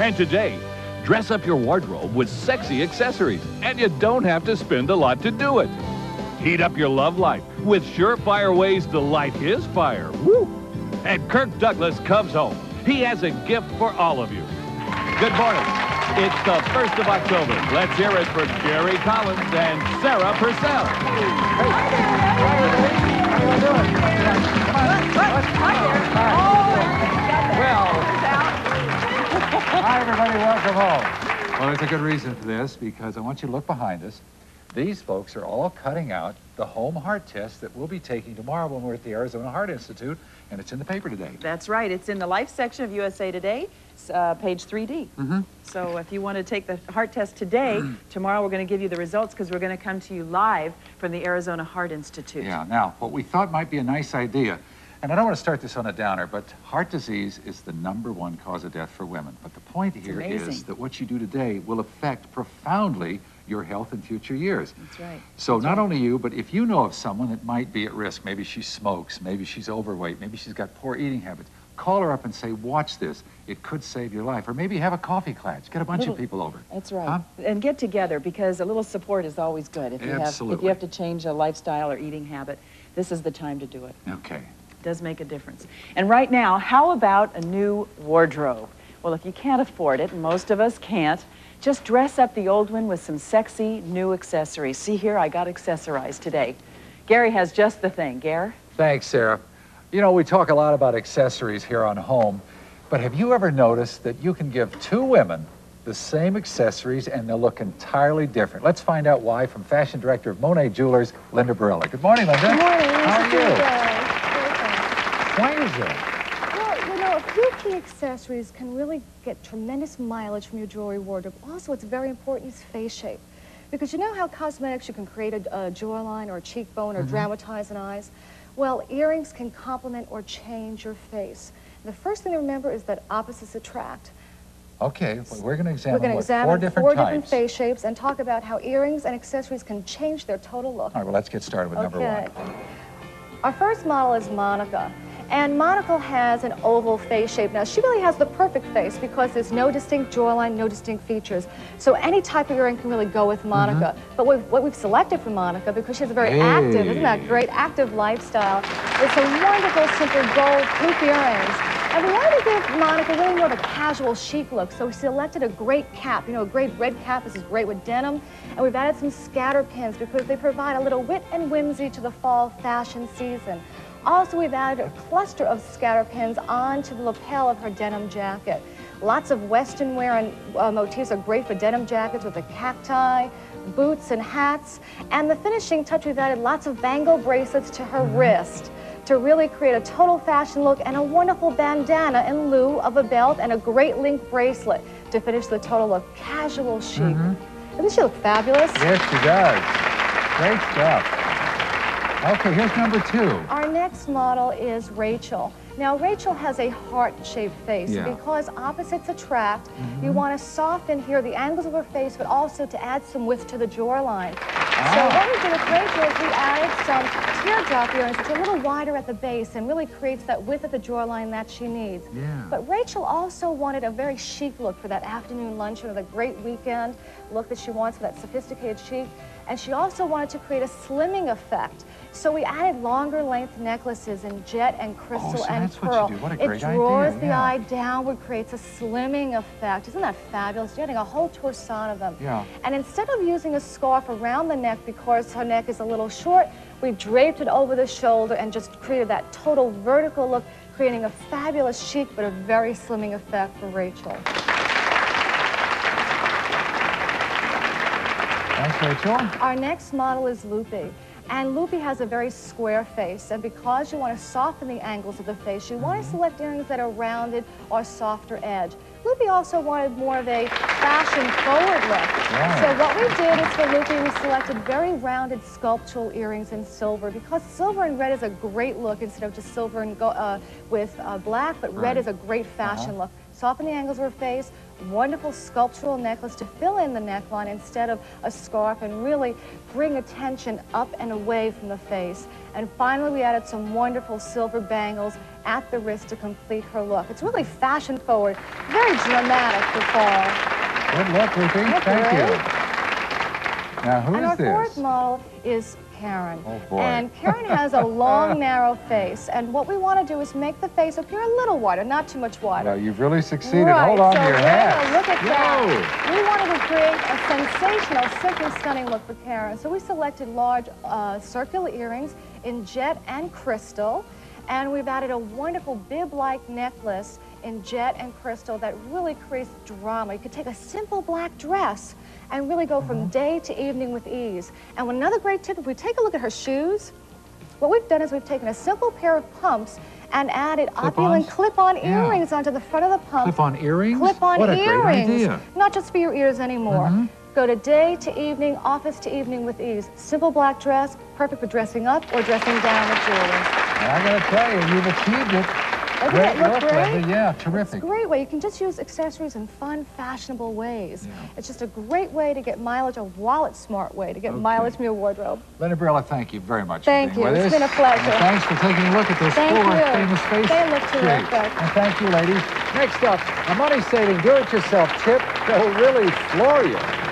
And today, dress up your wardrobe with sexy accessories, and you don't have to spend a lot to do it. Heat up your love life with surefire ways to light his fire. Woo! And Kirk Douglas comes home. He has a gift for all of you. Good morning. It's the 1st of October. Let's hear it for Gary Collins and Sarah Purcell. Hey. Hi, everybody. Welcome home. Well, there's a good reason for this because I want you to look behind us. These folks are all cutting out the home heart test that we'll be taking tomorrow when we're at the Arizona Heart Institute, and it's in the paper today. That's right. It's in the Life section of USA Today, uh, page 3D. Mm-hmm. So if you want to take the heart test today, tomorrow we're going to give you the results because we're going to come to you live from the Arizona Heart Institute. Yeah, now, what we thought might be a nice idea, and I don't want to start this on a downer, but heart disease is the number one cause of death for women. But the point here is amazing. that what you do today will affect profoundly your health in future years. That's right. So not only you, but if you know of someone that might be at risk, maybe she smokes, maybe she's overweight, maybe she's got poor eating habits, call her up and say, watch this. It could save your life. Or maybe have a coffee clutch. Get a bunch Little- of people over. That's right. Huh? And get together because a little support is always good. If you have if you have to change a lifestyle or eating habit, this is the time to do it. Okay. Does make a difference. And right now, how about a new wardrobe? Well, if you can't afford it, and most of us can't, just dress up the old one with some sexy new accessories. See here, I got accessorized today. Gary has just the thing. Gary? Thanks, Sarah. You know, we talk a lot about accessories here on home, but have you ever noticed that you can give two women the same accessories and they'll look entirely different? Let's find out why from fashion director of Monet Jewelers, Linda Barella. Good morning, Linda. Good morning. How are you? You? Why is that? Well, you know, a few key accessories can really get tremendous mileage from your jewelry wardrobe. Also, what's very important is face shape. Because you know how cosmetics, you can create a, a jawline or a cheekbone or mm-hmm. dramatize an eyes? Well, earrings can complement or change your face. The first thing to remember is that opposites attract. Okay, well, we're going to We're examine, what, examine four different four types. different face shapes and talk about how earrings and accessories can change their total look. All right, well, let's get started with number Okay. one. Our first model is Monica. And Monica has an oval face shape. Now, she really has the perfect face because there's no distinct jawline, no distinct features. So any type of earring can really go with mm-hmm. Monica. But we've, what we've selected for Monica, because she has a very active, isn't that great, active lifestyle, is some wonderful, simple gold hoop earrings. And we wanted to give Monica really more of a casual chic look, so we selected a great cap. You know, a great red cap. This is great with denim. And we've added some scatter pins because they provide a little wit and whimsy to the fall fashion season. Also, we've added a cluster of scatter pins onto the lapel of her denim jacket. Lots of Western wear and uh, motifs are great for denim jackets with a cacti, boots and hats. And the finishing touch, we've added lots of bangle bracelets to her wrist to really create a total fashion look and a wonderful bandana in lieu of a belt and a great link bracelet to finish the total look. Casual chic. Doesn't she look fabulous? Yes, she does. Great stuff. Okay, here's number two. Our next model is Rachel. Now, Rachel has a heart-shaped face. Yeah. Mm-hmm. Because opposites attract, you want to soften here the angles of her face, but also to add some width to the jawline. So Ah. what we did with Rachel is we added some teardrop earrings, which are a little wider at the base and really creates that width of the jawline that she needs. Yeah. But Rachel also wanted a very chic look for that afternoon luncheon or the great weekend look that she wants for that sophisticated chic. And she also wanted to create a slimming effect. So we added longer length necklaces in jet and crystal Oh, so and that's what you pearl. do. What a it great draws idea, the yeah. eye downward, creates a slimming effect. Isn't that fabulous? You're getting a whole torsion of them. Yeah. And instead of using a scarf around the neck because her neck is a little short, we draped it over the shoulder and just created that total vertical look, creating a fabulous chic but a very slimming effect for Rachel. Thanks, Rachel. Our next model is Loopy. And Loopy has a very square face, and because you want to soften the angles of the face, you want to select earrings that are rounded or softer edge. Loopy also wanted more of a fashion-forward look. So what we did is for Loopy, we selected very rounded sculptural earrings in silver because silver and red is a great look instead of just silver and go, uh, with uh, black, but red Right. is a great fashion Uh-huh. look. Soften the angles of her face, wonderful sculptural necklace to fill in the neckline instead of a scarf and really bring attention up and away from the face. And finally, we added some wonderful silver bangles at the wrist to complete her look. It's really fashion forward, very dramatic for fall. Good luck, Ruthie. Thank great. you. Now, who and is our fourth this? model is Karen. Oh, boy. And Karen has a long, narrow face. And what we want to do is make the face appear a little wider, not too much wider. Well, you've really succeeded. Right, Hold on so to your hat. gonna look at that. We wanted to create a sensational, simply stunning look for Karen. So we selected large uh, circular earrings in jet and crystal. And we've added a wonderful bib-like necklace in jet and crystal that really creates drama. You could take a simple black dress and really go from Mm-hmm. day to evening with ease. And another great tip, if we take a look at her shoes, what we've done is we've taken a simple pair of pumps and added opulent Clip-ons? clip-on Yeah. earrings onto the front of the pump. Clip-on earrings? Clip-on earrings. great idea. Not just for your ears anymore. Go to day to evening, office to evening with ease. Simple black dress, perfect for dressing up or dressing down with jewelry. And I got to tell you, you've achieved it. Doesn't great it look look, great? Yeah, It's terrific. a great way. You can just use accessories in fun, fashionable ways. It's just a great way to get mileage, a wallet smart way to get Okay. mileage from your wardrobe. Linda Barella, thank you very much Thank you. It's us. been a pleasure. And thanks for taking a look at this Thank four you. famous faces. They look Great. terrific. And thank you, ladies. Next up, a money-saving do-it-yourself tip that will really floor you.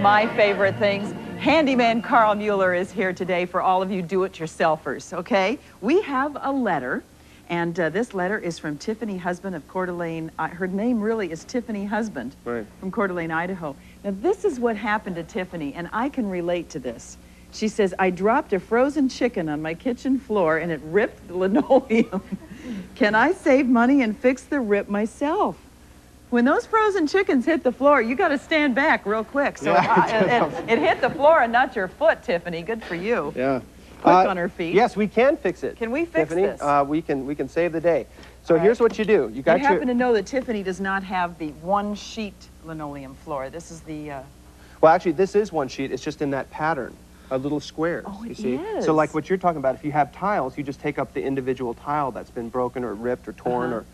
My favorite things. Handyman Carl Mueller is here today for all of you do-it-yourselfers, okay? We have a letter, and uh, this letter is from Tiffany Husband of Coeur d'Alene. Uh, her name really is Tiffany Husband Right. from Coeur d'Alene, Idaho. Now, this is what happened to Tiffany, and I can relate to this. She says, I dropped a frozen chicken on my kitchen floor, and it ripped the linoleum. can I save money and fix the rip myself? When those frozen chickens hit the floor, you got to stand back real quick. So Yeah, it, it- it hit the floor and not your foot, Tiffany. Good for you. Yeah. Quick on her feet. Yes, we can fix it. Can we fix Tiffany. this? Uh, we can. We can save the day. So right. here's what you do. You got you your. happen to know that Tiffany does not have the one sheet linoleum floor. This is the. Uh, Well, actually, this is one sheet. It's just in that pattern, a little squares. Oh, you see. is. So like what you're talking about, if you have tiles, you just take up the individual tile that's been broken or ripped or torn Uh-huh. or, or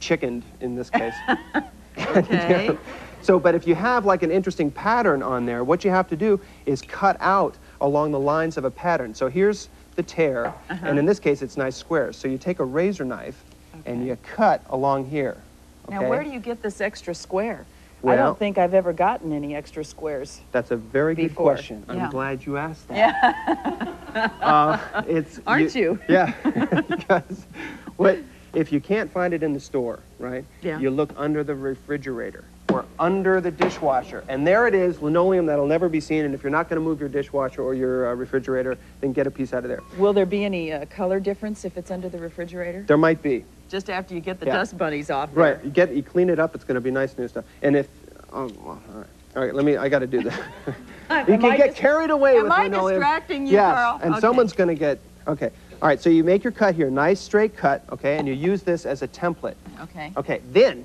chickened in this case. okay. So, but if you have like an interesting pattern on there, what you have to do is cut out along the lines of a pattern. So here's the tear, Uh-huh. and in this case, it's nice squares. So you take a razor knife and you cut along here. Now, where do you get this extra square? I don't think I've ever gotten any extra squares. That's a very good question. yeah. I'm glad you asked that. Yeah. Uh, it's Aren't you? Yeah, because what if you can't find it in the store, right? Yeah. You look under the refrigerator or under the dishwasher, and there it is, linoleum that'll never be seen. And if you're not going to move your dishwasher or your uh, refrigerator, then get a piece out of there. Will there be any uh, color difference if it's under the refrigerator? There might be. Just after you get the Yeah. dust bunnies off. there. Right. You get you clean it up. It's going to be nice new stuff. And if oh, well, all right. All right, let me. I got to do that. you Am can I get carried away am with I linoleum. distracting you, yes, Carl? and Okay. someone's going to get. Okay. All right. So you make your cut here, nice straight cut. Okay, and you use this as a template. Okay. Okay. Then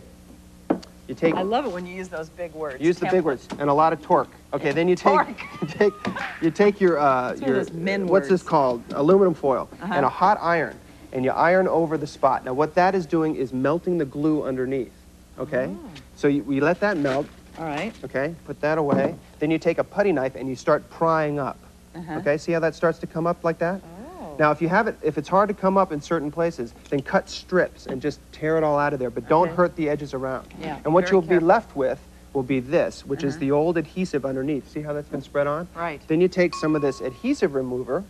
you take I love it when you use those big words. use the big words and a lot of torque. Okay. Then you take you take you take your uh, your what's this called aluminum foil Uh-huh. and a hot iron, and you iron over the spot. Now what that is doing is melting the glue underneath. Okay. Oh. So you, we let that melt. All right. Okay, put that away. Then you take a putty knife and you start prying up. Uh-huh. Okay, see how that starts to come up like that? Oh. Now, if you have it, if it's hard to come up in certain places, then cut strips and just tear it all out of there, but don't Okay. hurt the edges around. Yeah, And what you'll be left with will be this, which is Uh-huh. the old adhesive underneath. See how that's been spread on? Right. Then you take some of this adhesive remover,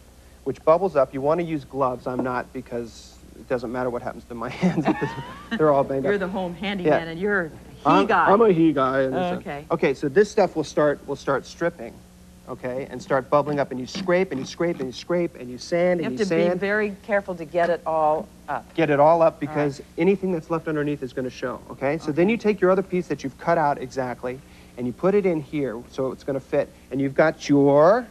which bubbles up. You want to use gloves. I'm not because it doesn't matter what happens to my hands. They're all banged You're up. the home handyman, Yeah. and you're he I'm, guy. I'm a he guy. Oh, okay. Okay, so this stuff will start will start stripping, okay, and start bubbling up, and you scrape and you scrape and you scrape and you sand and you and have you, have to be very careful to get it all up. Get it all up because anything that's left underneath is going to show. Okay, so then you take your other piece that you've cut out exactly, and you put it in here so it's going to fit, and you've got your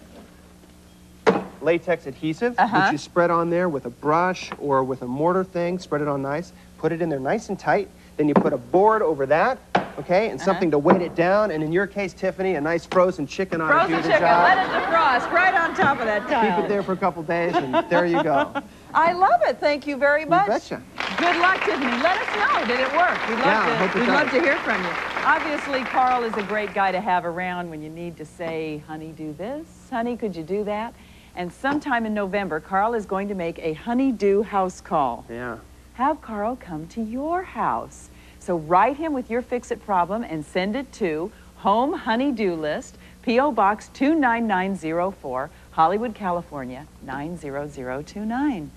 latex adhesive, Uh-huh. which you spread on there with a brush or with a mortar thing. Spread it on nice. put it in there nice and tight. Then you put a board over that, okay, and something uh-huh. to weight it down. And in your case, Tiffany, a nice frozen chicken on Frozen to do the chicken, job. let it defrost right on top of that tile. Keep it there for a couple days, and there you go. I love it. Thank you very much. betcha. Good luck, Tiffany. Let us know. Did it work? We'd love, Yeah, to, we'd love to hear from you. Obviously, Carl is a great guy to have around when you need to say, honey, do this. Honey, could you do that? And sometime in November, Carl is going to make a honey-do house call. Yeah. Have Carl come to your house. So write him with your fix-it problem and send it to Home Honey-Do List, P.O. Box 29904, Hollywood, California 90029.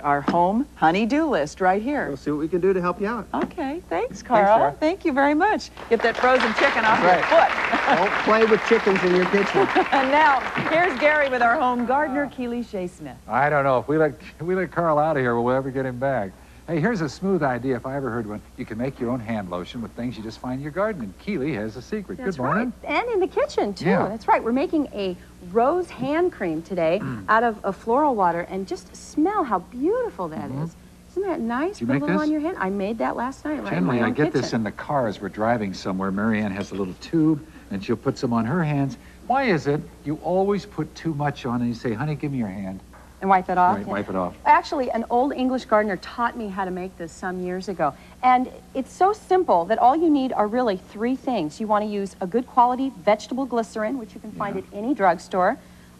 Our home honey-do list right here. We'll see what we can do to help you out. Okay, thanks, Carl. Sarah. Thank you very much. Get that frozen chicken off Right. your foot. Don't play with chickens in your kitchen. and now, here's Gary with our home gardener, Keely Shaye Smith. I don't know. If we let, if we let Carl out of here, will we ever get him back? Hey, here's a smooth idea if I ever heard one. You can make your own hand lotion with things you just find in your garden. And Keely has a secret. That's Good morning. right. And in the kitchen, too. Yeah. That's right. We're making a rose hand cream today Mm. out of a floral water. And just smell how beautiful that is. Isn't that nice? you Put a make little this? on your hand. I made that last night right Generally, I get this in the car as we're driving somewhere. Marianne has a little tube, and she'll put some on her hands. Why is it you always put too much on and you say, honey, give me your hand? And wipe it off. Right, yeah. wipe it off. Actually, an old English gardener taught me how to make this some years ago. And it's so simple that all you need are really three things. You want to use a good quality vegetable glycerin, which you can find at any drugstore,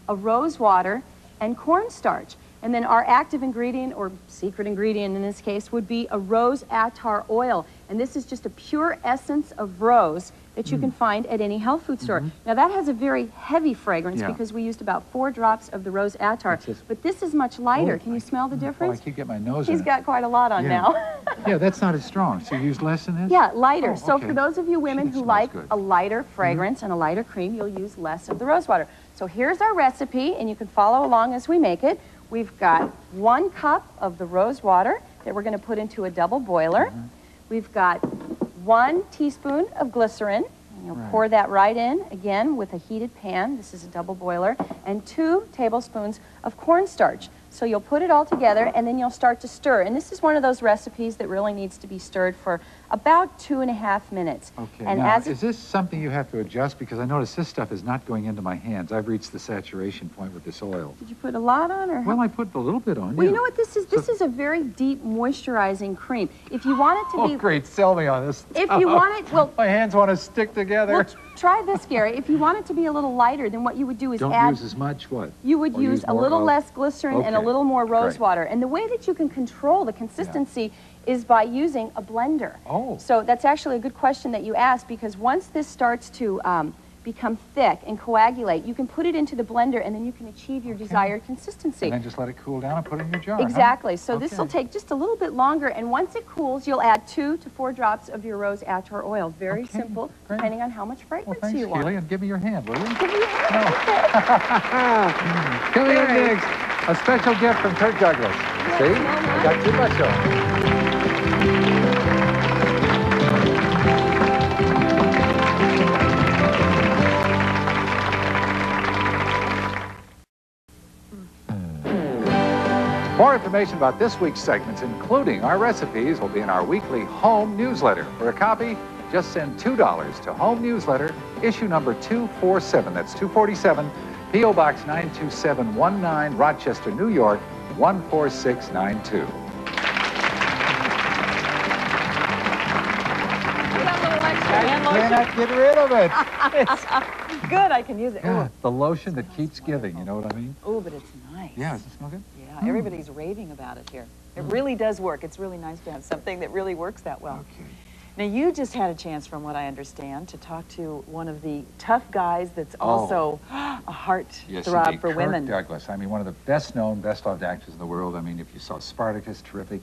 a rose water, and cornstarch. And then our active ingredient, or secret ingredient in this case, would be a rose attar oil. And this is just a pure essence of rose that Mm. you can find at any health food store. Now that has a very heavy fragrance Mm-hmm. Yeah. because we used about four drops of the rose attar. This? But this is much lighter. Oh, Can you smell the Oh, I difference? keep getting my nose He's got quite a lot on Yeah. now. Yeah, that's not as strong. So you use less in this? yeah, lighter. Oh, So for those of you women it who like good. a lighter fragrance and a lighter cream, you'll use less of the rose water. So here's our recipe, and you can follow along as we make it. We've got one cup of the rose water that we're going to put into a double boiler. Mm-hmm. We've got one teaspoon of glycerin. And you'll Right. pour that right in, again, with a heated pan. This is a double boiler. And two tablespoons of cornstarch. So you'll put it all together, and then you'll start to stir. And this is one of those recipes that really needs to be stirred for about two and a half minutes. Okay, And now, as is this something you have to adjust? Because I notice this stuff is not going into my hands. I've reached the saturation point with this oil. Did you put a lot on or? Well, I put a little bit on, Well, yeah. you know what this is? This is a very deep moisturizing cream. If you want it to Oh, be, great. Sell me on this. if you want it, well, My hands want to stick together. well, try this, Gary. If you want it to be a little lighter, then what you would do is Don't add. use as much, what? You would use use a little less glycerin and a little more rose great. water. And the way that you can control the consistency is by using a blender. Oh. So that's actually a good question that you asked because once this starts to um, become thick and coagulate, you can put it into the blender and then you can achieve your desired consistency. And then just let it cool down and put it in your jar. huh? Exactly. So this will take just a little bit longer, and once it cools, you'll add two to four drops of your rose attar oil. Very Okay, simple, great. depending on how much Well, fragrance thanks, you want. Keely, and give me your hand, will you? Give me your hand. Coming up next, a special gift from Kirk Douglas. See? Got too much on. More information about this week's segments, including our recipes, will be in our weekly home newsletter. For a copy, just send $2 to Home Newsletter, issue number 247. That's 247, P.O. Box 92719, Rochester, New York, 14692. Cannot get rid of it. It's Good, I can use it. Yeah, the lotion that keeps giving, you know what I mean? Oh, but it's nice. Yeah, does it smell good? Yeah, everybody's hmm. raving about it here. It hmm. really does work. It's really nice to have something that really works that well. Okay. Now, you just had a chance, from what I understand, to talk to one of the tough guys that's Oh. also a heart Yes, throb indeed. for Kirk women. Douglas. I mean, one of the best known, best loved actors in the world. I mean, if you saw Spartacus, terrific.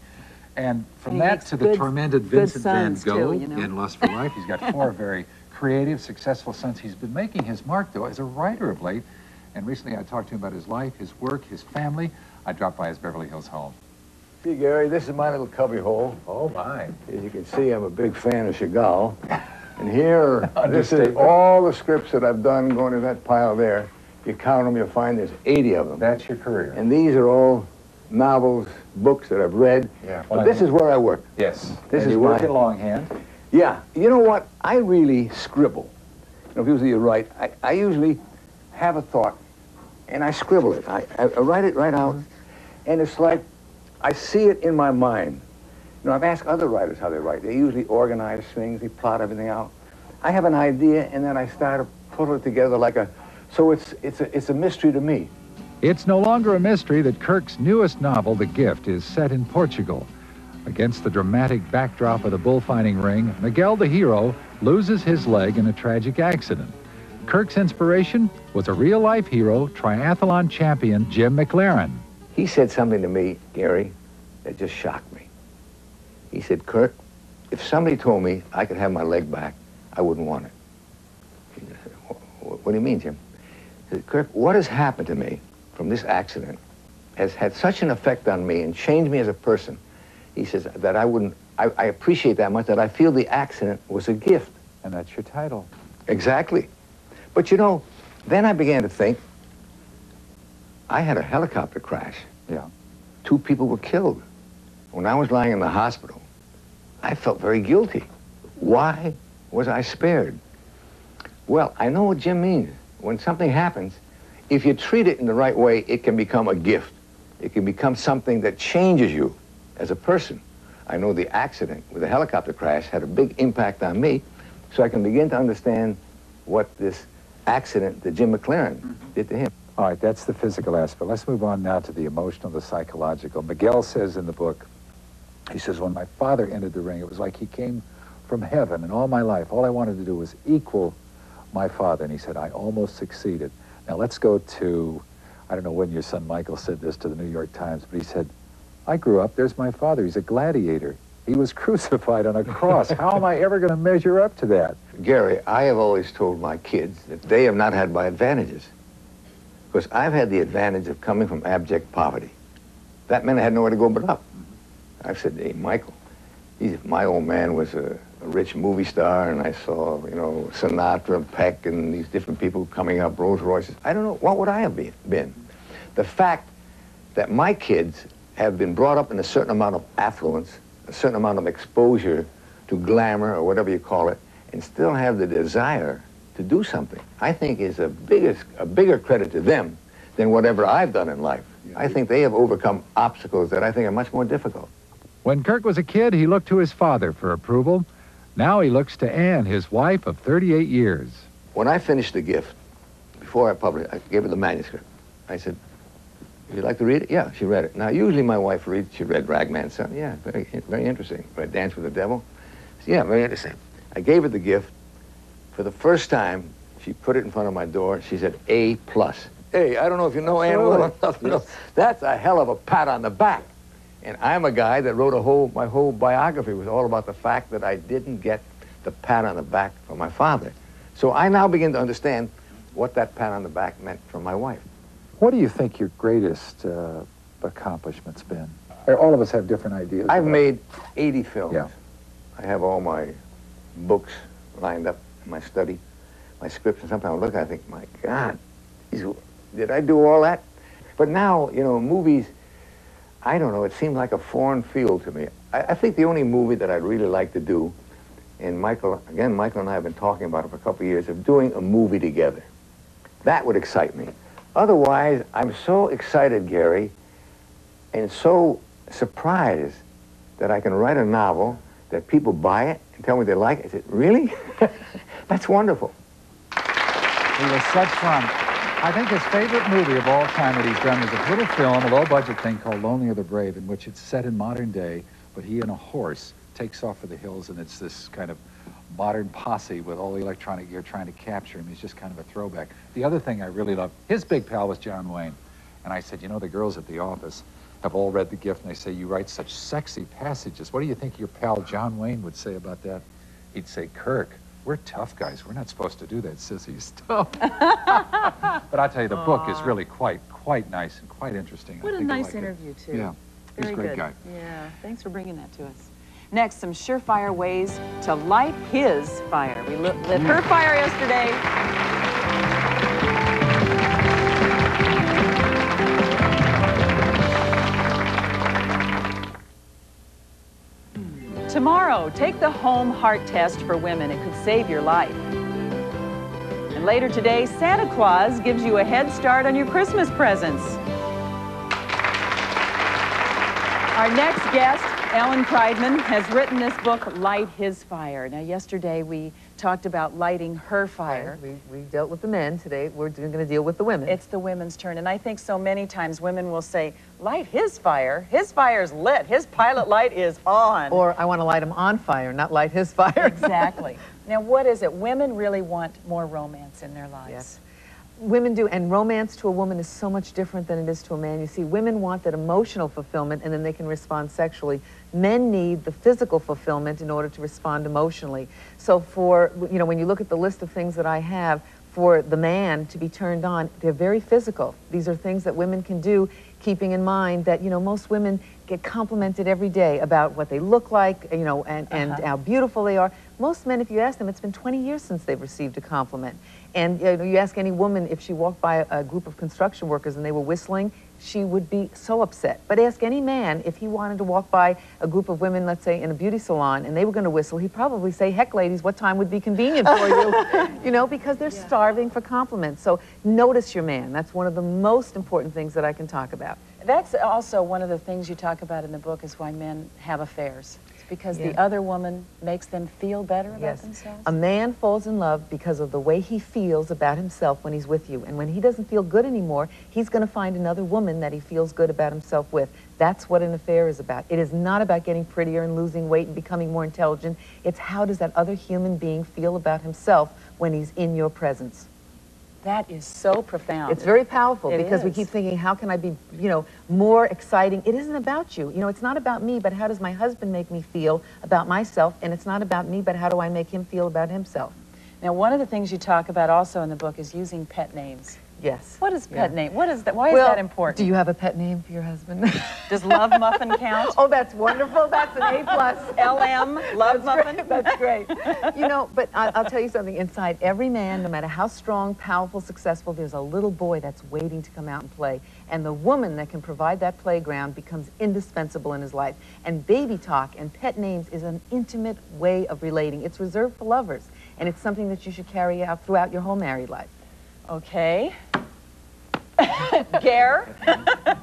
And from And that makes to the good- tormented Vincent Van sons, too, Gogh you know. in Lust for Life, he's got four very creative, successful sons. He's been making his mark, though, as a writer of late. And recently I talked to him about his life, his work, his family. I dropped by his Beverly Hills home. See, Gary, this is my little cubby hole. Oh, my. As you can see, I'm a big fan of Chagall. And here, this is all the scripts that I've done going to that pile there. You count them, you'll find there's 80 of them. That's your career. And these are all novels, books that I've read. Yeah, But this is where I work. Yes. This and is you work my- in longhand. Yeah, you know what? I really scribble. You know, if usually you're right. I, I usually have a thought and I scribble it. I, I, I write it right out, mm-hmm. and it's like I see it in my mind. You know, I've asked other writers how they write. They usually organize things, they plot everything out. I have an idea, and then I start to put it together like a. So it's it's a, it's a mystery to me. It's no longer a mystery that Kirk's newest novel, The Gift, is set in Portugal. Against the dramatic backdrop of the bullfighting ring, Miguel the hero loses his leg in a tragic accident. Kirk's inspiration was a real life hero, triathlon champion Jim MacLaren. He said something to me, Gary, that just shocked me. He said, Kirk, if somebody told me I could have my leg back, I wouldn't want it. What do you mean, Jim? He said, Kirk, what has happened to me from this accident has had such an effect on me and changed me as a person. He says that I wouldn't, I, I appreciate that much that I feel the accident was a gift. And that's your title. Exactly. But you know, then I began to think, I had a helicopter crash. Yeah. Two people were killed. When I was lying in the hospital, I felt very guilty. Why was I spared? Well, I know what Jim means. When something happens, if you treat it in the right way, it can become a gift. It can become something that changes you as a person. I know the accident with the helicopter crash had a big impact on me, so I can begin to understand what this accident that Jim MacLaren mm-hmm. did to him. All right, that's the physical aspect. Let's move on now to the emotional, the psychological. Miguel says in the book, he says, when my father entered the ring, it was like he came from heaven, and all my life, all I wanted to do was equal my father. And he said, I almost succeeded. Now let's go to, I don't know when your son Michael said this to the New York Times, but he said, I grew up, there's my father, he's a gladiator. He was crucified on a cross. How am I ever going to measure up to that? Gary, I have always told my kids that they have not had my advantages. Because I've had the advantage of coming from abject poverty. That meant I had nowhere to go but up. I've said, hey, Michael, my old man was a, a rich movie star, and I saw, you know, Sinatra Peck and these different people coming up, Rolls Royces. I don't know, what would I have be- been? The fact that my kids have been brought up in a certain amount of affluence, a certain amount of exposure to glamour or whatever you call it, and still have the desire to do something, I think is a biggest, a bigger credit to them than whatever I've done in life. I think they have overcome obstacles that I think are much more difficult. When Kirk was a kid, he looked to his father for approval. Now he looks to Anne, his wife of 38 years. When I finished the gift, before I published, I gave her the manuscript. I said, would you like to read it? Yeah, she read it. Now, usually my wife reads, she read Ragman's Son. Yeah, very, very interesting. Read Dance with the Devil. Said, yeah, very interesting. I gave her the gift. For the first time, she put it in front of my door. She said, A plus. Hey, I don't know if you know Anne well enough to know. That's a hell of a pat on the back. And I'm a guy that wrote a whole, my whole biography was all about the fact that I didn't get the pat on the back from my father. So I now begin to understand what that pat on the back meant from my wife. What do you think your greatest uh, accomplishment's been? Uh, All of us have different ideas. I've about- made 80 films. Yeah. I have all my books lined up in my study, my scripts, and sometimes I look, I think, my God, these- did I do all that? But now, you know, movies, I don't know, it seemed like a foreign field to me. I, I think the only movie that I'd really like to do, and Michael, again, Michael and I have been talking about it for a couple of years, of doing a movie together. That would excite me. Otherwise, I'm so excited, Gary, and so surprised that I can write a novel that people buy it and tell me they like it. I said, really? That's wonderful. It was such fun. I think his favorite movie of all time that he's done is a little film, a low-budget thing called Lonely Are the Brave, in which it's set in modern day, but he and a horse takes off for the hills, and it's this kind of modern posse with all the electronic gear trying to capture him. He's just kind of a throwback. The other thing I really love, his big pal was John Wayne. And I said, you know, the girls at the office have all read The Gift, and they say, you write such sexy passages. What do you think your pal John Wayne would say about that? He'd say, Kirk, we're tough guys. We're not supposed to do that sissy stuff. but I'll tell you, the book is really quite, quite nice and quite interesting. I What a think you'll nice like it. interview, too. Yeah, he's a Very great good. guy. Yeah, thanks for bringing that to us. Next, some surefire ways to light his fire. We lit, lit her mm. fire yesterday. Tomorrow, take the home heart test for women. It could save your life. And later today, Santa Claus gives you a head start on your Christmas presents. Our next guest, Ellen Kreidman, has written this book, Light His Fire. Now, yesterday we talked about lighting her fire. We, we dealt with the men. Today, we're going to deal with the women. It's the women's turn. And I think so many times women will say, light his fire. His fire's lit. His pilot light is on. or I want to light him on fire, not light his fire. exactly. Now, what is it? Women really want more romance in their lives. Yes. Women do, and romance to a woman is so much different than it is to a man. You see, women want that emotional fulfillment and then they can respond sexually. Men need the physical fulfillment in order to respond emotionally. So for, you know, when you look at the list of things that I have, for the man to be turned on, they're very physical. These are things that women can do, keeping in mind that, you know, most women get complimented every day about what they look like, you know, and, and uh-huh. how beautiful they are. Most men, if you ask them, it's been 20 years since they've received a compliment. And you, know, you ask any woman if she walked by a, a group of construction workers and they were whistling, she would be so upset. But ask any man if he wanted to walk by a group of women, let's say in a beauty salon, and they were going to whistle, he'd probably say, heck, ladies, what time would be convenient for you? you know, because they're starving for compliments. So notice your man. That's one of the most important things that I can talk about. That's also one of the things you talk about in the book is why men have affairs. Because Yeah. the other woman makes them feel better about themselves. A man falls in love because of the way he feels about himself when he's with you. And when he doesn't feel good anymore, he's going to find another woman that he feels good about himself with. That's what an affair is about. It is not about getting prettier and losing weight and becoming more intelligent. It's how does that other human being feel about himself when he's in your presence. That is so profound. It's very powerful It because we keep thinking, how can I be, you know, more exciting? It isn't about you. You know, it's not about me, but how does my husband make me feel about myself? And it's not about me, but how do I make him feel about himself? Now, one of the things you talk about also in the book is using pet names. Yes. What is pet Yeah. name? What is that? Why is that important? Do you have a pet name for your husband? Does Love Muffin count? oh, that's wonderful. That's an A plus. LM, Love That's Muffin? great. That's great. You know, but I, I'll tell you something. Inside every man, no matter how strong, powerful, successful, there's a little boy that's waiting to come out and play. And the woman that can provide that playground becomes indispensable in his life. And baby talk and pet names is an intimate way of relating. It's reserved for lovers. And it's something that you should carry out throughout your whole married life. Okay. Gare?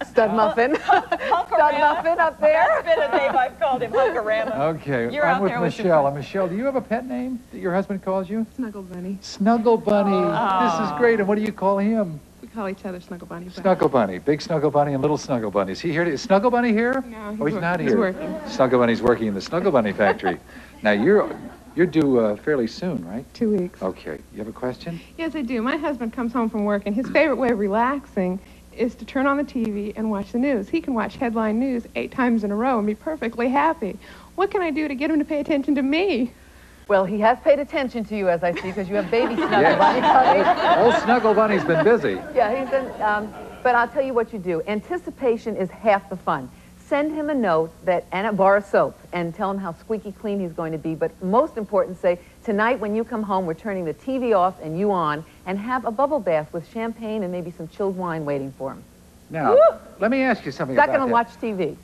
Stud muffin. Stud muffin up there. That's been a name I've called him, Hunkarama. Okay, You're I'm out with there with your Michelle. And Michelle, do you have a pet name that your husband calls you? Snuggle Bunny. Snuggle Bunny. This is great. And what do you call him? We call each other Snuggle Bunny. but- Snuggle Bunny. Big Snuggle Bunny and little Snuggle Bunny. Is he here? To, is Snuggle Bunny here? No, he's oh, he's wor- not he's here. working. Snuggle Bunny's working in the Snuggle Bunny factory. now you're you're due uh, fairly soon, right? Two weeks. Okay. You have a question? Yes, I do. My husband comes home from work, and his favorite way of relaxing is to turn on the TV and watch the news. He can watch headline news eight times in a row and be perfectly happy. What can I do to get him to pay attention to me? Well, he has paid attention to you, as I see, because you have baby Snuggle Bunny coming. Old Snuggle Bunny's been busy. Yeah, he's in, um, but I'll tell you what you do. Anticipation is half the fun. Send him a note that and a bar of soap and tell him how squeaky clean he's going to be. But most important, say, tonight when you come home, we're turning the TV off and you on, and have a bubble bath with champagne and maybe some chilled wine waiting for him. Now, let me ask you something He's not going to watch TV.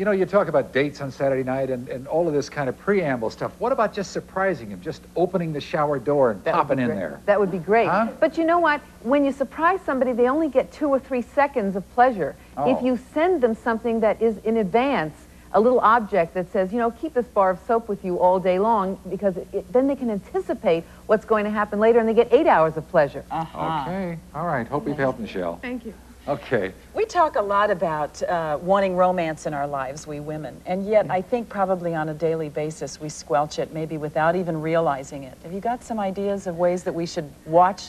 You know, you talk about dates on Saturday night and, and all of this kind of preamble stuff. What about just surprising him, just opening the shower door and That popping in there? That would be great. Huh? But you know what? When you surprise somebody, they only get two or three seconds of pleasure. Oh. If you send them something that is in advance, a little object that says, you know, keep this bar of soap with you all day long, because it, it- then they can anticipate what's going to happen later, and they get eight hours of pleasure. Uh-huh. Okay. All right. Hope we've helped, Michelle. Thank you. Okay. We talk a lot about uh, wanting romance in our lives, we women, and yet I think probably on a daily basis we squelch it, maybe without even realizing it. Have you got some ideas of ways that we should watch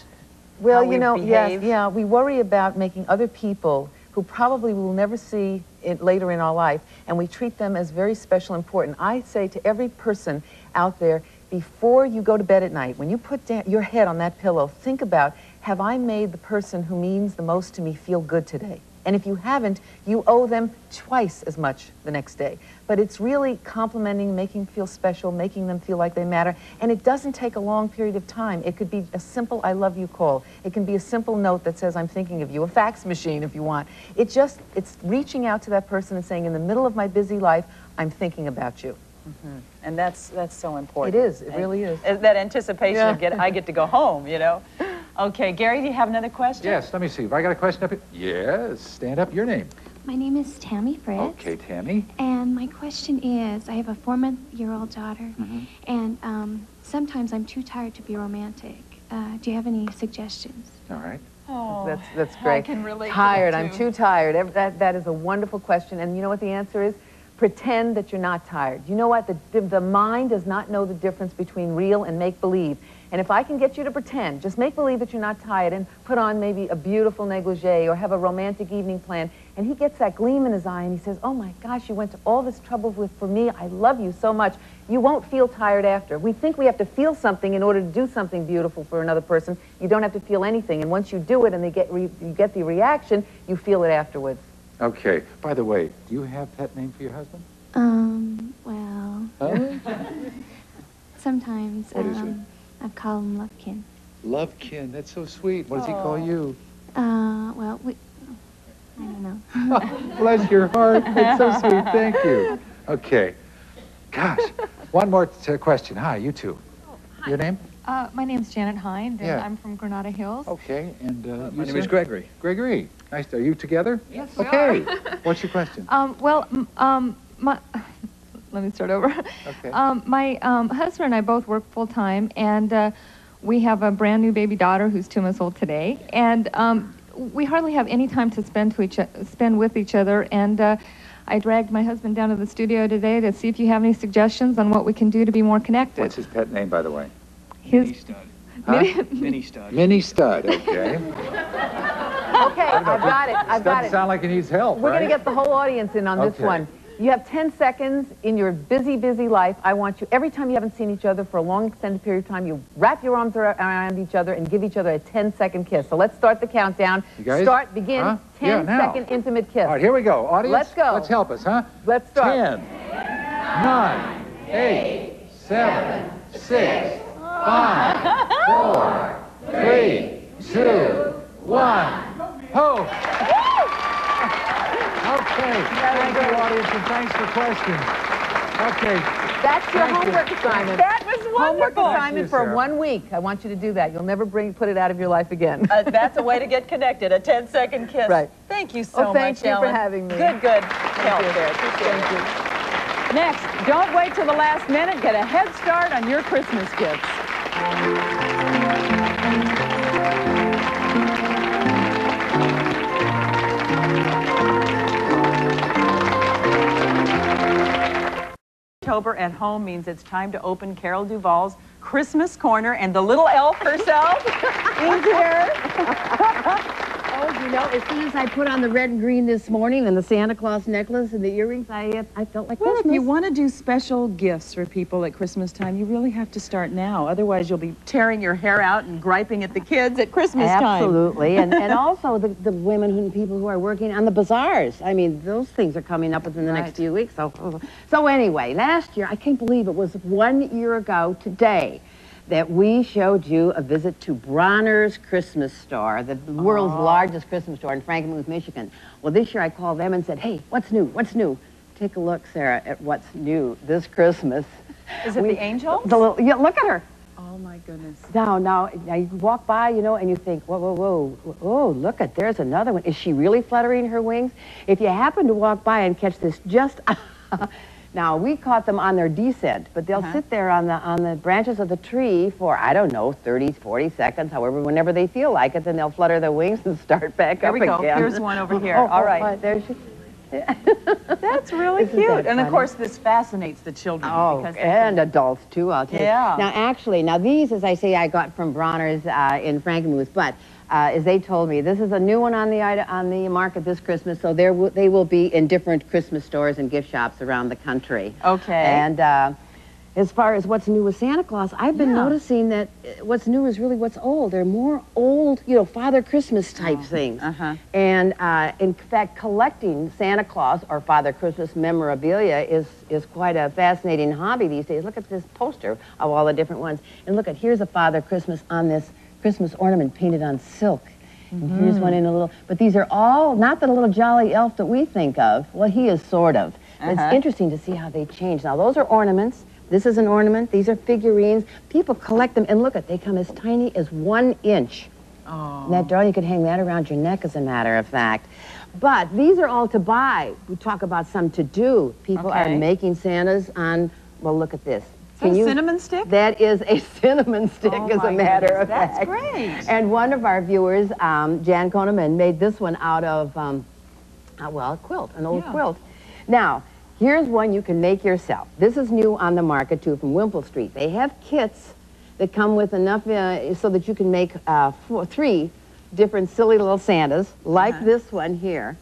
Well, how you we know, behave? yes, yeah, we worry about making other people who probably we will never see it later in our life, and we treat them as very special, important. I say to every person out there, before you go to bed at night, when you put down your head on that pillow, think about, have I made the person who means the most to me feel good today? And if you haven't, you owe them twice as much the next day. But it's really complimenting, making feel special, making them feel like they matter. And it doesn't take a long period of time. It could be a simple I love you call. It can be a simple note that says I'm thinking of you, a fax machine if you want. It just, it's reaching out to that person and saying, in the middle of my busy life, I'm thinking about you. Mm-hmm. And that's, that's so important. It is, it really is. That anticipation of Yeah. get, I get to go home, you know? Okay, Gary, do you have another question? Yes, let me see. Have I got a question up here? Yes, stand up. Your name. My name is Tammy Fritz. Okay, Tammy. And my question is I have a four month year old daughter, Mm-hmm. and um, sometimes I'm too tired to be romantic. Uh, do you have any suggestions? All right. Oh, That's, that's great. I great. can relate Tired, that, I'm too. too tired. That, that is a wonderful question. And you know what the answer is? Pretend that you're not tired. You know what? The, the, the mind does not know the difference between real and make-believe. And if I can get you to pretend, just make believe that you're not tired and put on maybe a beautiful negligee or have a romantic evening plan, and he gets that gleam in his eye and he says, oh my gosh, you went to all this trouble with, for me. I love you so much. You won't feel tired after. We think we have to feel something in order to do something beautiful for another person. You don't have to feel anything. And once you do it and they get re, you get the reaction, you feel it afterwards. Okay. By the way, do you have pet name for your husband? Um, well, Oh, sometimes What is it? I call him Lovekin. Lovekin. That's so sweet. What does he call you? Uh, well, we, I don't know. Bless your heart. That's so sweet. Thank you. Okay. Gosh. One more t- question. Hi, you two. Hi. Your name? Uh, my name's Janet Hind, and Yeah. I'm from Granada Hills. Okay. And uh, My name sir? is Gregory. Gregory. Nice. Are you together? Yes, we Okay. are. What's your question? Um, well, um, my, let me start over. Okay. Um, my um, husband and I both work full time, and uh, we have a brand new baby daughter who's two months old today, and um, we hardly have any time to spend to each spend with each other. And uh, I dragged my husband down to the studio today to see if you have any suggestions on what we can do to be more connected. What's his pet name, by the way? His Mini stud. Huh? Mini stud. Mini Stud. Okay. Okay, I've got it. I've got it. Doesn't it. sound like he needs help, We're right? going to get the whole audience in on this one. You have 10 seconds in your busy, busy life. I want you, every time you haven't seen each other for a long, extended period of time, you wrap your arms around each other and give each other a 10 second kiss. So let's start the countdown. You guys? Start, begin, Huh? 10 Yeah, second intimate kiss. All right, here we go. Audience, Let's go. Let's help us, huh? Let's start. Ten, nine, eight, seven, six, five, four, three, two, one. Ho! Okay. Thank you, audience, and thanks for questions. Okay. That's your Thank you. homework assignment. That was wonderful. Homework assignment you, for one week. I want you to do that. You'll never bring put it out of your life again. Uh, that's a way to get connected, a 10-second kiss. Right. Thank you so Oh, thank much, you for having me. Good, good help you. there. Appreciate it. Next, don't wait till the last minute. Get a head start on your Christmas gifts. October at home means it's time to open Carol Duvall's Christmas Corner, and the little elf herself is here. You know, as soon as I put on the red and green this morning and the Santa Claus necklace and the earrings, I, uh, I felt like Well, if you want to do special gifts for people at Christmas time, you really have to start now. Otherwise, you'll be tearing your hair out and griping at the kids at Christmas time. Absolutely, and, and also the, the women and people who are working on the bazaars. I mean, those things are coming up within the Right. next few weeks. So, so anyway, last year, I can't believe it was one year ago today that we showed you a visit to Bronner's Christmas Store, the world's oh. largest Christmas store in Frankenmuth, Michigan. Well, this year I called them and said, hey, what's new? What's new? Take a look, Sarah, at what's new this Christmas. Is it We- the angels? The little, yeah, look at her. Oh my goodness. Now, now, now you walk by, you know, and you think, whoa, whoa, whoa, oh, look at, there's another one. Is she really fluttering her wings? If you happen to walk by and catch this just, now we caught them on their descent, but they'll Uh-huh. sit there on the on the branches of the tree for I don't know, 30, 40 seconds, however, whenever they feel like it, then they'll flutter their wings and start back up. There up we go. again. Here's one over here. Oh, All right. oh, there she. That's really Isn't cute. that and of course, this fascinates the children. Oh, and adults too, I'll tell Yeah. you. Now, actually, now these, as I say, I got from Bronner's uh, in Frankenmuth, but uh, as they told me, this is a new one on the on the market this Christmas, so there they will be in different Christmas stores and gift shops around the country. Okay. And uh, as far as what's new with Santa Claus, I've been Yeah. noticing that uh, what's new is really what's old. They're more old, you know, Father Christmas type things. Uh-huh. And uh, in fact, collecting Santa Claus or Father Christmas memorabilia is, is quite a fascinating hobby these days. Look at this poster of all the different ones. And look at, here's a Father Christmas on this Christmas ornament painted on silk. And here's one in a little, but these are all, not the little jolly elf that we think of. Well, he is sort of. It's Uh-huh. interesting to see how they change. Now, those are ornaments. This is an ornament. These are figurines. People collect them, and look at they come as tiny as one inch. Oh. That doll, you could hang that around your neck, as a matter of fact. But these are all to buy. We talk about some to do. People Okay. are making Santas on. Well, look at this. That a cinnamon stick? That is a cinnamon stick, Oh, as a matter goodness, of that's fact. That's great. And one of our viewers, um, Jan Koneman, made this one out of, um, uh, well, a quilt, an old Yeah. quilt. Now, here's one you can make yourself. This is new on the market, too, from Wimpole Street. They have kits that come with enough uh, so that you can make uh, four, three different silly little Santas, like Uh-huh. this one here.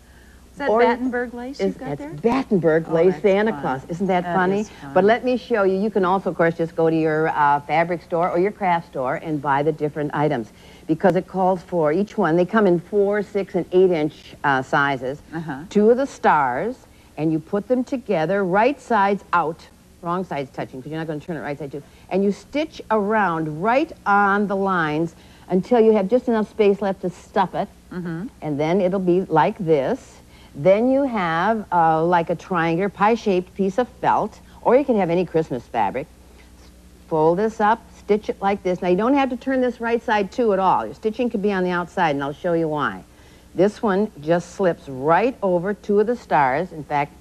That Or- Battenberg lace is- you've got that's there? Battenberg Oh, lace Santa fun. Claus. Isn't that, That funny? is fun. But let me show you. You can also, of course, just go to your uh, fabric store or your craft store and buy the different items because it calls for each one. They come in four, six, and eight inch uh, sizes. Uh-huh. Two of the stars, and you put them together, right sides out, wrong sides touching because you're not going to turn it right side too. And you stitch around right on the lines until you have just enough space left to stuff it. Mm-hmm. And then it'll be like this. Then you have uh, like a triangular pie-shaped piece of felt, or you can have any Christmas fabric. Fold this up, stitch it like this. Now you don't have to turn this right side too at all. Your stitching could be on the outside, and I'll show you why. This one just slips right over two of the stars. In fact,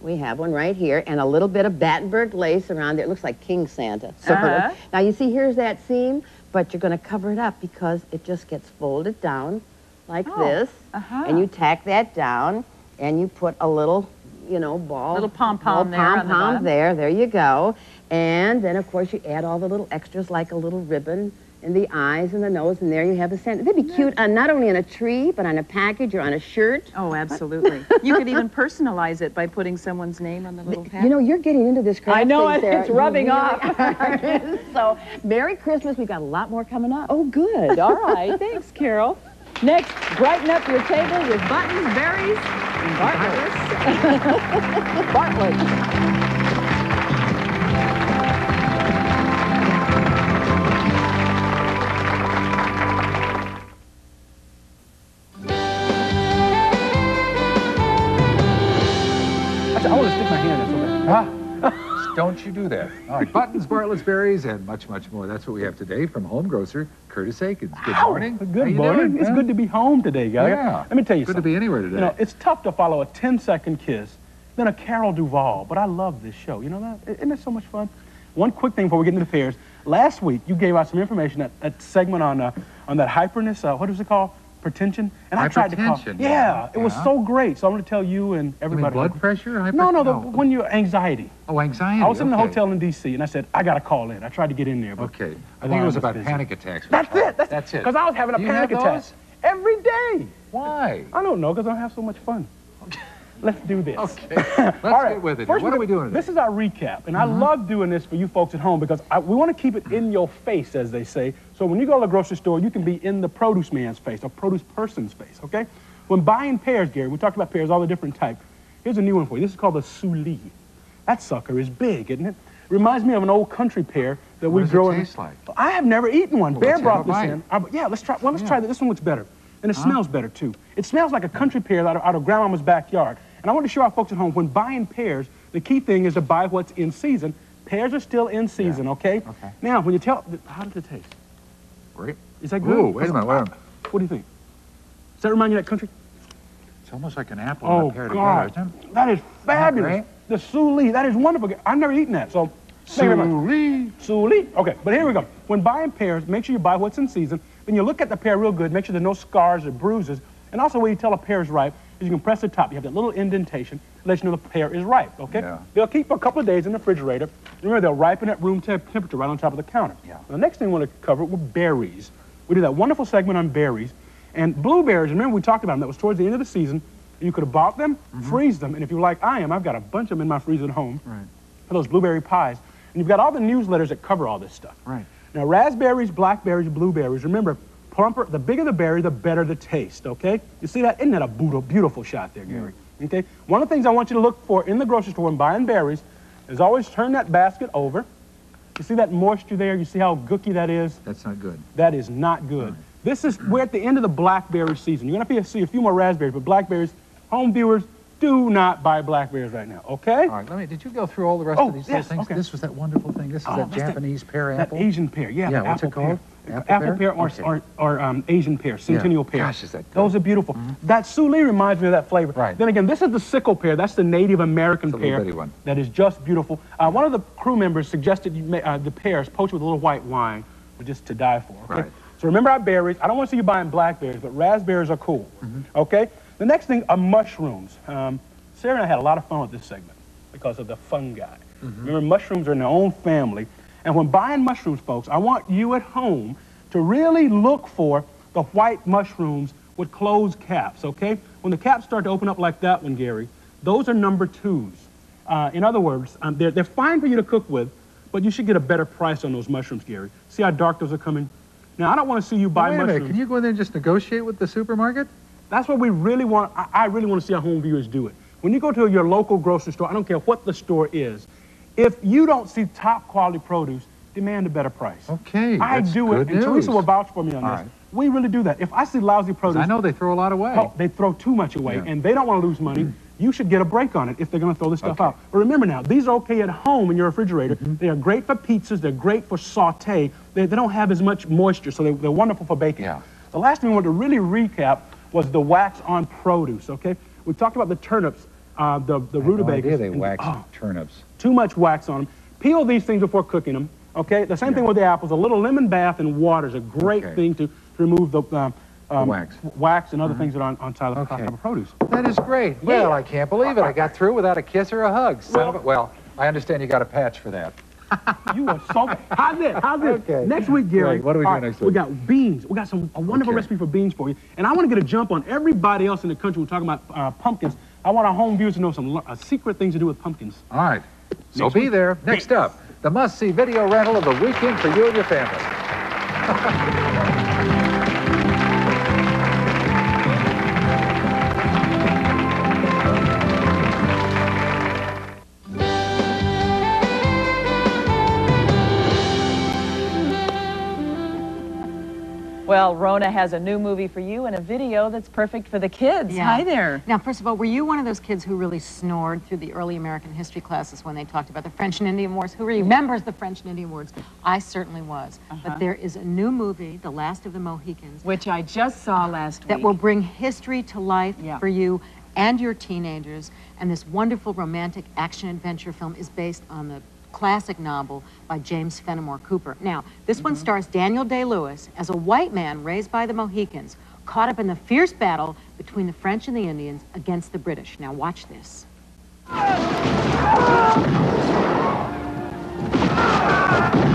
we have one right here, and a little bit of Battenberg lace around there. It looks like King Santa. sort. Uh-huh. Now you see, here's that seam, but you're going to cover it up because it just gets folded down like Oh, this, uh-huh. and you tack that down, and you put a little, you know, ball, Little pom-pom there pom-pom bottom. there. There you go, and then of course you add all the little extras like a little ribbon. And the eyes and the nose, and there you have a Santa. They'd be cute on not only on a tree, but on a package or on a shirt. Oh, absolutely. you could even personalize it by putting someone's name on the little pack. You know, you're getting into this craft I know, thing, Sarah. it's You rubbing really off. so, Merry Christmas. We've got a lot more coming up. Oh, good. All right. Thanks, Carol. Next, brighten up your table with buttons, berries, and Bartlett. Bartlett. Don't you do that. All right, buttons, Bartlett's berries, and much, much more. That's what we have today from home grocer Curtis Aikens. Good morning. Good morning. doing, It's huh? good to be home today, guys. Yeah. Let me tell you Good to be anywhere today. You know, it's tough to follow a 10-second kiss, then a Carol Duvall, but I love this show. You know that? Isn't it so much fun? One quick thing before we get into the pairs. Last week, you gave out some information, that, that segment on uh, on that hyperness, uh, what was it called? Pretension? And I tried to call Hypertension, Yeah, yeah. it was so great. So I'm going to tell you and You everybody. blood pressure? Hyper- No, no, the, when you're anxiety. Oh, anxiety. I was in the hotel in D.C. and I said, I got to call in. I tried to get in there, but Okay. I think it was about busy. panic attacks. That's it. That's, That's it. Because I was having a You panic attack every day. Why? I don't know, because I have so much fun. Let's do this. Okay. Let's All right. get with it. First, what are we- doing today? This is our recap, and I love doing this for you folks at home because I, we want to keep it in your face, as they say. So when you go to the grocery store, you can be in the produce man's face or produce person's face, okay? When buying pears, Gary, we talked about pears, all the different types. Here's a new one for you. This is called the Suli. That sucker is big, isn't it? Reminds me of an old country pear that What we does it grow in. taste like? I have never eaten one. Well, Bear brought this in. Uh, yeah, let's try. Well, let's Yeah. try this. This one looks better, and it smells better too. It smells like a country pear out of, out of grandmama's backyard. And I want to show our folks at home when buying pears, the key thing is to buy what's in season. Pears are still in season, okay? Okay. Now, when you tell, how does it taste? Great. Is that good? Ooh, wait a minute, wait a minute. What do you think? Does that remind you of that country? It's almost like an apple Oh, and a pear God. together, isn't it? That is fabulous. great? The Suli, that is wonderful. I've never eaten that, so thank you very much. Suli. Suli. Okay, but here we go. When buying pears, make sure you buy what's in season. Then you look at the pear real good, make sure there's no scars or bruises. And also, when you tell a pear is ripe, is you can press the top. You have that little indentation, that lets you know the pear is ripe. Okay. Yeah. They'll keep for a couple of days in the refrigerator. Remember, they'll ripen at room temp- temperature right on top of the counter. Yeah. The next thing we want to cover were berries. We did that wonderful segment on berries. And blueberries, remember we talked about them, that was towards the end of the season. You could have bought them, mm-hmm. freeze them, and if you're like I am, I've got a bunch of them in my freezer at home Right. for those blueberry pies. And you've got all the newsletters that cover all this stuff. Right. Now, raspberries, blackberries, blueberries, remember, plumper, the bigger the berry, the better the taste, okay? You see that? Isn't that a beautiful, shot there, Gary? Okay? One of the things I want you to look for in the grocery store when buying berries is always turn that basket over. You see that moisture there? You see how gooky that is? That's not good. That is not good. This is, we're at the end of the blackberry season. You're gonna see a few more raspberries, but blackberries, home viewers, do not buy blackberries right now, okay? All right, let me, did you go through all the rest Oh, of these yes, little things? okay. This was that wonderful thing. This is Oh, that Japanese pear That. Asian pear, yeah. Yeah, what's it called? Pear. Apple Apple pear? pear, or, Okay. or, or um, Asian pear, centennial pear. Gosh, is that good. Those are beautiful. That Suli reminds me of that flavor. Right. Then again, this is the Seckel pear. That's the Native American It's a little pear. one. That is just beautiful. Uh, one of the crew members suggested you may, uh, the pears poached with a little white wine just to die for. Okay? Right. So remember our berries. I don't want to see you buying blackberries, but raspberries are cool. Mm-hmm. Okay? The next thing are mushrooms. Um, Sarah and I had a lot of fun with this segment because of the fungi. Mm-hmm. Remember, mushrooms are in their own family. And when buying mushrooms, folks, I want you at home to really look for the white mushrooms with closed caps, okay? When the caps start to open up like that one, Gary, those are number twos. Uh, in other words, um, they're, they're fine for you to cook with, but you should get a better price on those mushrooms, Gary. See how dark those are coming? Now, I don't want to see you buy Wait a minute, mushrooms. can you go in there and just negotiate with the supermarket? That's what we really want. I, I really want to see our home viewers do it. When you go to your local grocery store, I don't care what the store is, if you don't see top quality produce, demand a better price. Okay, I do it, and Teresa will vouch for me on All this. right. We really do that. If I see lousy produce, I know they throw a lot away. oh, they throw too much away, Yeah. and they don't want to lose money. You should get a break on it if they're going to throw this stuff Okay. out. But remember now, these are okay at home in your refrigerator. Mm-hmm. They are great for pizzas. They're great for saute. They, they don't have as much moisture, so they, they're wonderful for baking. Yeah. The last thing we want to really recap was the wax on produce, okay? We talked about the turnips, uh, the, the I had no rutabagas. idea they wax oh, turnips. too much wax on them. Peel these things before cooking them, okay? The same thing with the apples. A little lemon bath and water is a great Okay. thing to, to remove the, um, um, wax. Wax and other things that are on, on top of the Okay. top of produce. That is great. Well, I can't believe it. I got through without a kiss or a hug. Son of a- well, I understand you got a patch for that. You are so. How's it? How's it? Okay. Next week, Gary. Great. What are we all doing next week? We got beans. We got some a wonderful Okay. recipe for beans for you. And I want to get a jump on everybody else in the country. We're talking about uh, pumpkins. I want our home viewers to know some uh, secret things to do with pumpkins. All right. So Next be week. there. Next up, the must-see video rental of the weekend for you and your family. Well, Rona has a new movie for you and a video that's perfect for the kids. Yeah. Hi there. Now, first of all, were you one of those kids who really snored through the early American history classes when they talked about the French and Indian Wars? Who remembers the French and Indian Wars? I certainly was. But uh-huh. there is a new movie, The Last of the Mohicans, Which I just saw last that week. That will bring history to life Yeah. for you and your teenagers. And this wonderful romantic action adventure film is based on the classic novel by James Fenimore Cooper. Now, this one mm-hmm. stars Daniel Day Lewis as a white man raised by the Mohicans, caught up in the fierce battle between the French and the Indians against the British. Now, watch this.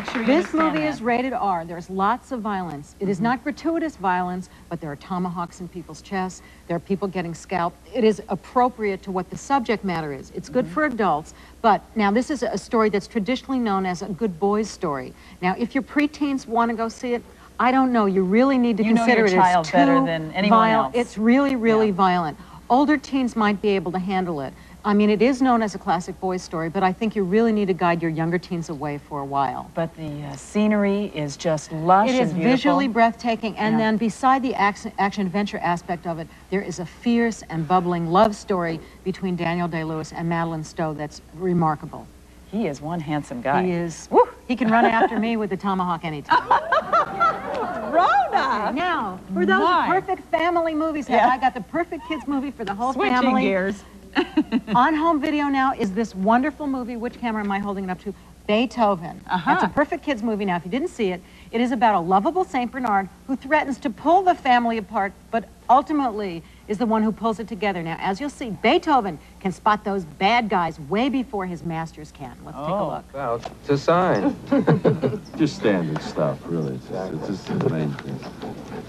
make sure this movie that. is rated R. There's lots of violence. It is mm-hmm. not gratuitous violence, but there are tomahawks in people's chests. There are people getting scalped. It is appropriate to what the subject matter is. It's good mm-hmm. for adults, but now this is a story that's traditionally known as a good boys story. Now, if your preteens want to go see it, I don't know. You really need to You know consider your it child better than anyone violent. else. It's really, really Yeah. violent. Older teens might be able to handle it. I mean, it is known as a classic boys story, but I think you really need to guide your younger teens away for a while. But the uh, scenery is just lush It is beautiful. visually breathtaking, and Yeah. then beside the action, action adventure aspect of it, there is a fierce and bubbling love story between Daniel Day Lewis and Madeleine Stowe that's remarkable. He is one handsome guy. He is. He can run after me with a tomahawk anytime. Rhoda! Now, for those My. perfect family movies, Yeah. I got the perfect kids movie for the whole Switching family. gears. On home video now is this wonderful movie. Which camera am I holding it up to? Beethoven. Uh-huh. That's a perfect kids movie. Now, if you didn't see it, it is about a lovable Saint Bernard who threatens to pull the family apart, but ultimately is the one who pulls it together. Now, as you'll see, Beethoven can spot those bad guys way before his masters can. Let's take a look. Well, it's a sign. just standard stuff, really. It's, it's just the main thing.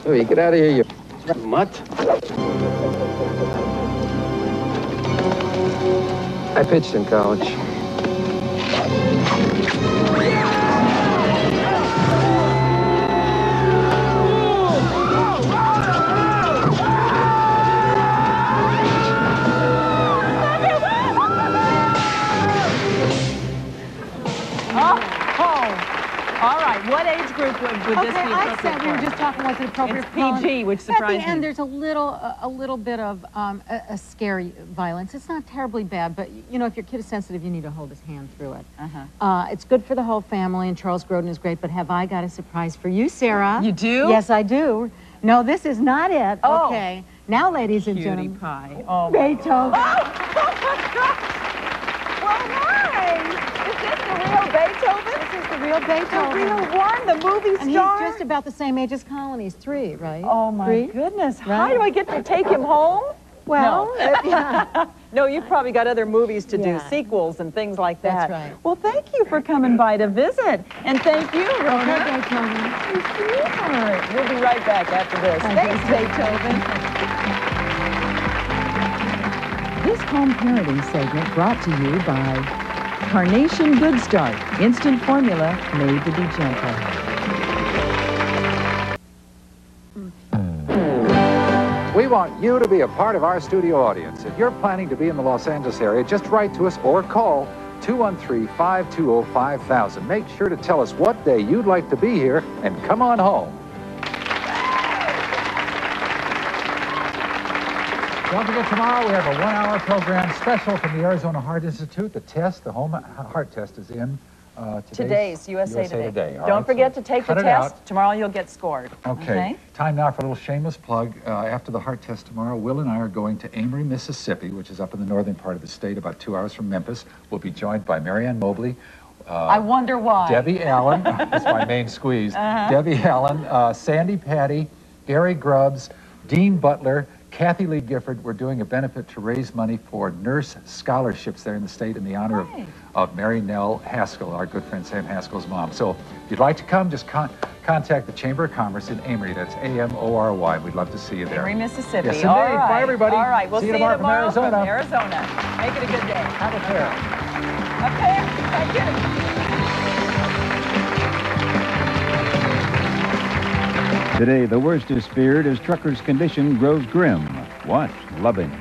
Louis, get out of here, you Mutt? I pitched in college. What age group would, would this Okay, be I appropriate said we were just talking what's appropriate It's PG, which At surprised the end, me. there's a little, a, a little bit of um, a, a scary violence. It's not terribly bad, but you know, if your kid is sensitive, you need to hold his hand through it. Uh-huh. Uh, it's good for the whole family, and Charles Grodin is great. But have I got a surprise for you, Sarah? You do? Yes, I do. No, this is not it. Oh. Okay. Now, ladies and Cutie gentlemen, pie. Oh, my Beethoven. Well, hi. Is this the real Beethoven? This is the real Beethoven. The real one, the movie And he's just about the same age as Colin. He's three, right? Oh my Three? goodness! How do I get to take him home? Well, no. yeah. no, you've probably got other movies to Yeah. do, sequels and things like that. That's right. Well, thank you for coming by to visit, and thank you, Okay, Rona. Beethoven. You sweetheart. We'll be right back after this. Thank Thanks. Beethoven. This home parenting segment brought to you by Carnation Good Start, instant formula made to be gentle. We want you to be a part of our studio audience. If you're planning to be in the Los Angeles area, just write to us or call 213-520-5000. Make sure to tell us what day you'd like to be here and come on home. Don't forget, tomorrow we have a one-hour program special from the Arizona Heart Institute. The test, the home heart test is in uh, Today's USA, Today. All Don't right, forget so to take the test. out. Tomorrow you'll get scored. Okay. Time now for a little shameless plug. Uh, after the heart test tomorrow, Will and I are going to Amory, Mississippi, which is up in the northern part of the state, about two hours from Memphis. We'll be joined by Mary Ann Mobley. Uh, I wonder why. Debbie Allen, that's my main squeeze. Uh-huh. Debbie Allen, uh, Sandi Patty, Gary Grubbs, Dean Butler, Kathie Lee Gifford. We're doing a benefit to raise money for nurse scholarships there in the state in the honor of, of Mary Nell Haskell, our good friend Sam Haskell's mom. So if you'd like to come, just con- contact the Chamber of Commerce in Amory. That's A-M-O-R-Y. We'd love to see you there. Amory, Mississippi. Yes, indeed. All right. Bye, everybody. All right. We'll See you tomorrow from Arizona. from Arizona. Make it a good day. Have a. A pair. Thank you. Today, the worst is feared as truckers' condition grows grim. Watch Loving.